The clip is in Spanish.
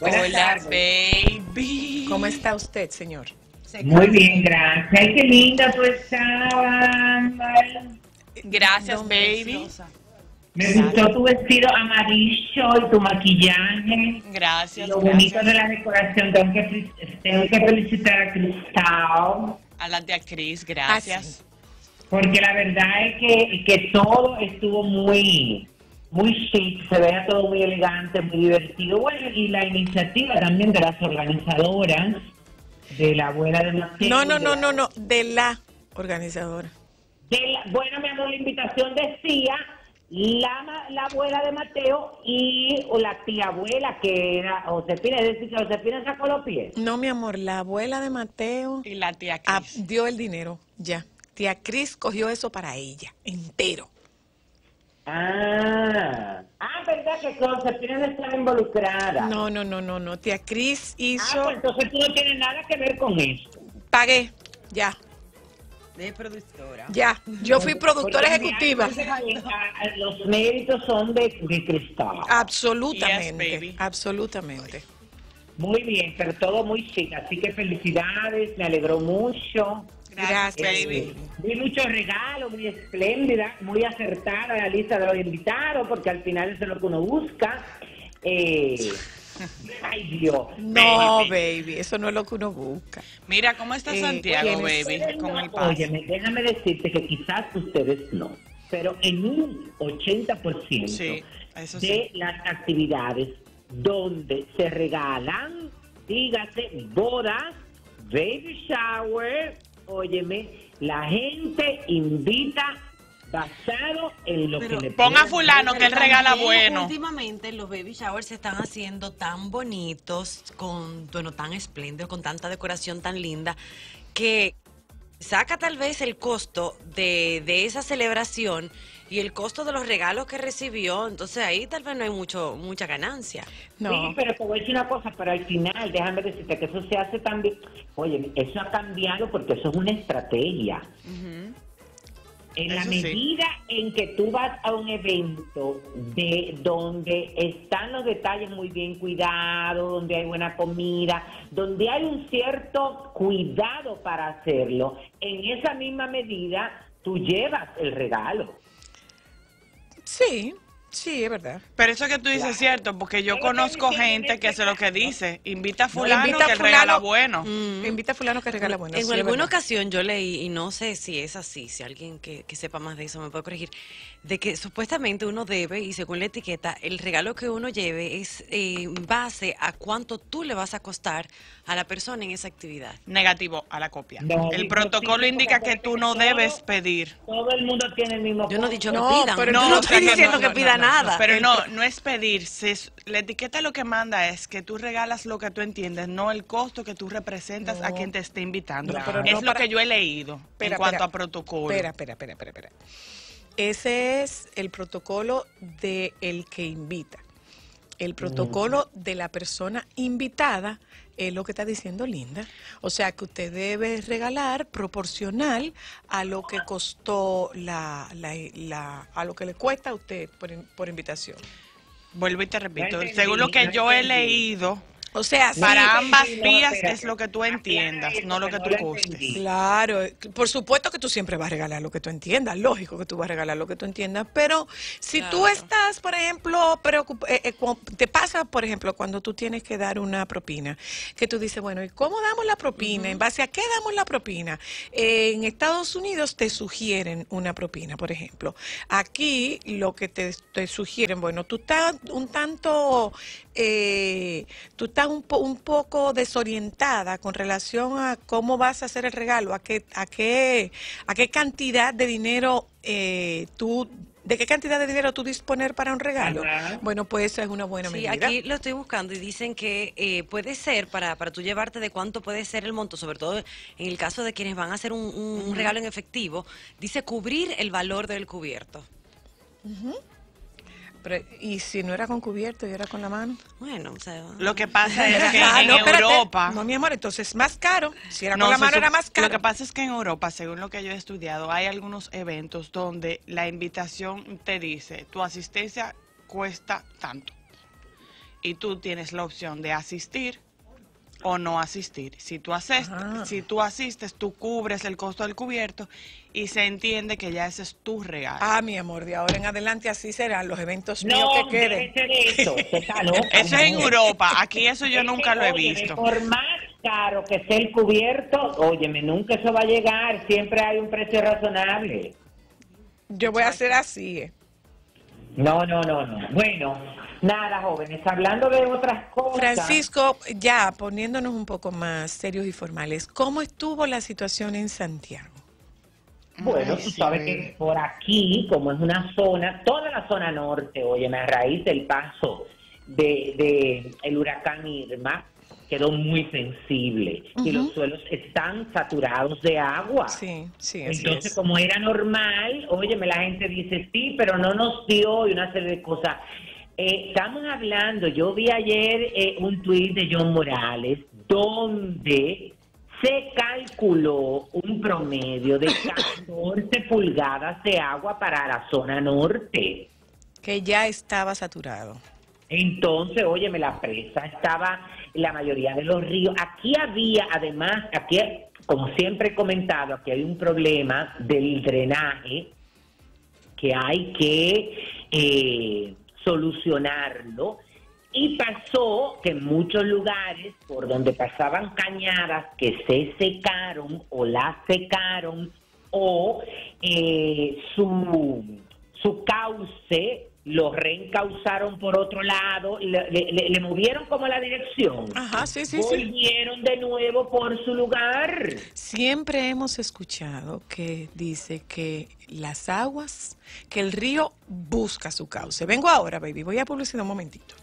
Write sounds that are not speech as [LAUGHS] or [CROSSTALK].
Hola, baby. ¿Cómo está usted, señor? Muy bien, gracias. Ay, qué linda tú estabas. Gracias, baby. Me gustó tu vestido amarillo y tu maquillaje. Gracias, Lo bonito de la decoración. Tengo que, fel- tengo que felicitar a Cristal. A la Cris, gracias. Porque la verdad es que, que todo estuvo muy muy chic, se veía todo muy elegante, muy divertido. Bueno, y la iniciativa también de las organizadoras, de la abuela de Mateo. No, no, no, no, no, de la organizadora. de la- bueno, mi amor, la invitación decía la, ma- la abuela de Mateo y o la tía abuela que era Josefina, es decir, que Josefina sacó los pies. No, mi amor, la abuela de Mateo Y la tía Cris. dio el dinero, ya. Tía Cris cogió eso para ella, entero. Ah, ah, verdad que Josefina no estaba involucrada. No, no, no, no, no. Tía Cris Ah, hizo, pues entonces tú no tienes nada que ver con eso. pagué, ya, De productora. ya. Yo fui productora Porque ejecutiva. ah, ah, Los méritos son de, de Cristal. Absolutamente, Yes, baby. absolutamente. Muy bien, pero todo muy chic. Así que felicidades, me alegró mucho. Gracias, Gracias, baby. Vi muchos regalos, muy espléndida, muy acertada la lista de los invitados, porque al final eso es lo que uno busca. Eh, ay, Dios. No, baby, eso no es lo que uno busca. Mira, ¿cómo está Eh, Santiago, baby? Con el pase. Óyeme, déjame decirte que quizás ustedes no, pero en un 80% Sí, eso de sí. las actividades donde se regalan, dígase, bodas, baby shower, óyeme, la gente invita basado en lo Pero- que le Ponga fulano que él regala bueno. Últimamente los baby showers se están haciendo tan bonitos, con, bueno, tan espléndidos, con tanta decoración tan linda, que saca tal vez el costo de, de esa celebración y el costo de los regalos que recibió, entonces ahí tal vez no hay mucho mucha ganancia. No. Sí, pero te voy a decir una cosa, pero al final, déjame decirte que eso se hace también. Oye, eso ha cambiado porque eso es una estrategia. En la sí. medida en que tú vas a un evento de donde están los detalles muy bien cuidados, donde hay buena comida, donde hay un cierto cuidado para hacerlo, en esa misma medida tú llevas el regalo. Sí, sí, es verdad. Pero eso que tú dices es cierto, porque yo conozco gente que hace lo que dice. Invita a fulano Invita a que él fulano. regala bueno. Invita a fulano que regala bueno. en sí, alguna ocasión yo leí, y no sé si es así, si alguien que, que sepa más de eso me puede corregir, de que supuestamente uno debe, y según la etiqueta, el regalo que uno lleve es eh, en base a cuánto tú le vas a costar a la persona en esa actividad. Negativo a la copia. No, el protocolo sí, indica que tú no todo- debes pedir. Todo el mundo tiene el mismo Yo no he dicho No, que pidan, pero no, estoy diciendo no, que no, pida no, no, nada. Pero no, no es pedir. se- la etiqueta lo que manda es que tú regalas lo que tú entiendes, no el costo que tú representas a quien te esté invitando. No, pero es no lo para- que yo he leído en cuanto a protocolo. Espera, espera, espera, espera. Ese es el protocolo de el que invita. El protocolo de la persona invitada es lo que está diciendo Linda. O sea que usted debe regalar proporcional a lo que costó la, la- la- a lo que le cuesta a usted por, in- por invitación. Vuelvo y te repito. No entendí, según lo que no yo he leído, O sea, sí, para ambas no, vías espérate. es lo que tú entiendas, no lo que tú costes. Claro, por supuesto que tú siempre vas a regalar lo que tú entiendas, lógico que tú vas a regalar lo que tú entiendas, pero si tú estás, por ejemplo, preocup- eh, eh, te pasa, por ejemplo, cuando tú tienes que dar una propina, que tú dices, bueno, ¿y cómo damos la propina? ¿En base a qué damos la propina? Eh, en Estados Unidos te sugieren una propina, por ejemplo. Aquí lo que te, te sugieren, bueno, tú estás un tanto, eh, tú estás un, po- un poco desorientada con relación a cómo vas a hacer el regalo, a qué, a qué, a qué cantidad de dinero eh, tú, de qué cantidad de dinero tú disponer para un regalo. Ajá. Bueno, pues esa es una buena Sí, medida. aquí lo estoy buscando y dicen que eh, puede ser, para, para tú llevarte de cuánto puede ser el monto, sobre todo en el caso de quienes van a hacer un, un- un regalo en efectivo, dice cubrir el valor del cubierto. Pero, ¿Y si no era con cubierto y era con la mano? Bueno, o sea... Lo que pasa [LAUGHS] es que Ah, en no, espérate. Europa... No, mi amor, entonces es más caro. Si era No, con la mano era más caro. Lo que pasa es que en Europa, según lo que yo he estudiado, hay algunos eventos donde la invitación te dice, tu asistencia cuesta tanto. y tú tienes la opción de asistir o no asistir. Si tú, asistes, Ajá. si tú asistes, tú cubres el costo del cubierto y se entiende que ya ese es tu regalo. Ah, mi amor, de ahora en adelante así serán los eventos míos No, que queden. eso. [LAUGHS] loca, Eso es en. Europa, aquí eso yo nunca lo he visto. Por más caro que sea el cubierto, óyeme, nunca eso va a llegar. Siempre hay un precio razonable. Yo voy a hacer así. eh. No, no, no, no. Bueno, nada, jóvenes, hablando de otras cosas. Francisco, ya poniéndonos un poco más serios y formales, ¿cómo estuvo la situación en Santiago? Bueno, Ay, tú sí, sabes que por aquí, como es una zona, toda la zona norte, óyeme, a raíz del paso de, de el huracán Irma, quedó muy sensible y los suelos están saturados de agua. Sí, sí, así Entonces, es. como era normal, óyeme, la gente dice sí, pero no nos dio y una serie de cosas. Eh, estamos hablando, yo vi ayer eh, un tuit de John Morales donde se calculó un promedio de 14 [LAUGHS] pulgadas de agua para la zona norte. Que ya estaba saturado. Entonces, óyeme, la presa estaba la mayoría de los ríos. Aquí había, además, aquí, como siempre he comentado, aquí hay un problema del drenaje que hay que eh, solucionarlo. Y pasó que en muchos lugares por donde pasaban cañadas que se secaron o las secaron o eh, su, su cauce lo reencauzaron por otro lado, le, le- le- le movieron como la dirección. Ajá, sí, sí, sí. Volvieron de nuevo por su lugar. Siempre hemos escuchado que dice que las aguas, que el río busca su cauce. Vengo ahora, baby. Voy a publicidad un momentito.